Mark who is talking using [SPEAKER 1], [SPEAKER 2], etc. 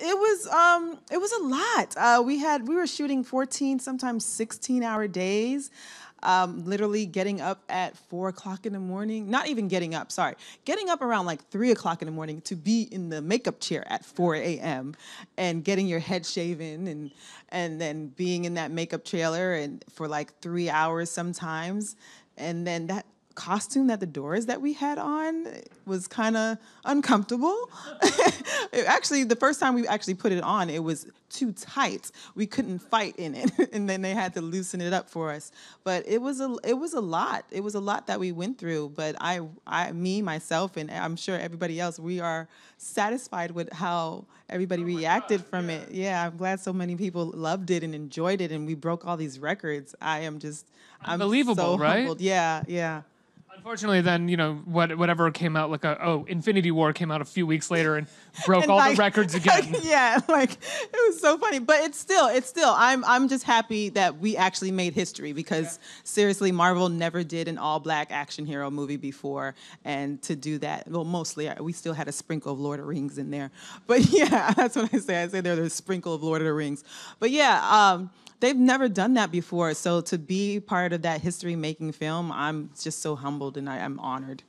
[SPEAKER 1] It was um it was a lot. Uh, we had we were shooting 14, sometimes 16 hour days. Um, literally getting up at four o'clock in the morning. Not even getting up, sorry. Getting up around like three o'clock in the morning to be in the makeup chair at 4 a.m. and getting your head shaven and and then being in that makeup trailer and for like three hours sometimes. And then that costume that the Doras that we had on was kind of uncomfortable. Actually, the first time we actually put it on, it was too tight. We couldn't fight in it, and then they had to loosen it up for us. But it was a it was a lot. It was a lot that we went through. But I, I, me, myself, and I'm sure everybody else, we are satisfied with how everybody oh reacted from it. Yeah, I'm glad so many people loved it and enjoyed it, and we broke all these records. I am just, I'm
[SPEAKER 2] Unbelievable,
[SPEAKER 1] so
[SPEAKER 2] right?
[SPEAKER 1] humbled. Yeah, yeah.
[SPEAKER 2] Unfortunately, then you know what, whatever came out like a oh Infinity War came out a few weeks later and broke
[SPEAKER 1] And
[SPEAKER 2] all
[SPEAKER 1] like-
[SPEAKER 2] the records again.
[SPEAKER 1] yeah, like it was so funny, but it's still, it's still. I'm, I'm just happy that we actually made history because seriously, Marvel never did an all-black action hero movie before, and to do that, well, mostly uh, we still had a sprinkle of Lord of the Rings in there, but yeah, that's what I say. I say there's a sprinkle of Lord of the Rings, but yeah. Um, They've never done that before, so to be part of that history-making film, I'm just so humbled and I, I'm honored.